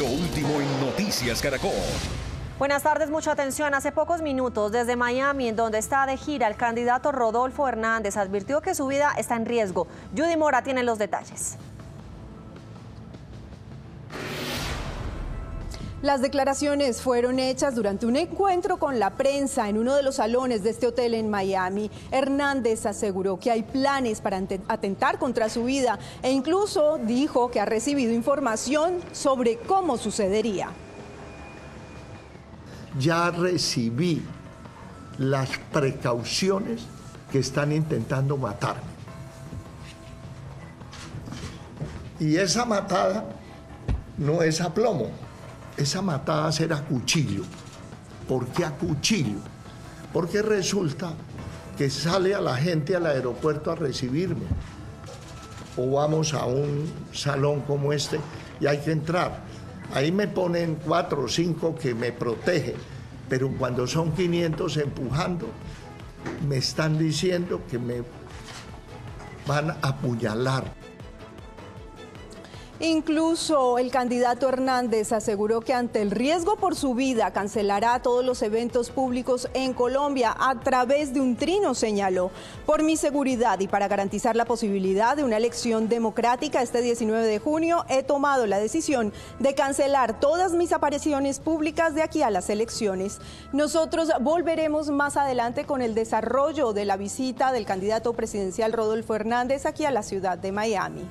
Lo último en Noticias Caracol. Buenas tardes, mucha atención. Hace pocos minutos, desde Miami, en donde está de gira el candidato Rodolfo Hernández, advirtió que su vida está en riesgo. Judy Mora tiene los detalles. Las declaraciones fueron hechas durante un encuentro con la prensa en uno de los salones de este hotel en Miami. Hernández aseguró que hay planes para atentar contra su vida e incluso dijo que ha recibido información sobre cómo sucedería. Ya recibí las precauciones que están intentando matarme. Y esa matada no es a plomo esa matada será a cuchillo. ¿Por qué a cuchillo? Porque resulta que sale a la gente al aeropuerto a recibirme. O vamos a un salón como este y hay que entrar. Ahí me ponen cuatro o cinco que me protegen, pero cuando son 500 empujando, me están diciendo que me van a apuñalar. Incluso el candidato Hernández aseguró que ante el riesgo por su vida cancelará todos los eventos públicos en Colombia a través de un trino, señaló. Por mi seguridad y para garantizar la posibilidad de una elección democrática este 19 de junio, he tomado la decisión de cancelar todas mis apariciones públicas de aquí a las elecciones. Nosotros volveremos más adelante con el desarrollo de la visita del candidato presidencial Rodolfo Hernández aquí a la ciudad de Miami.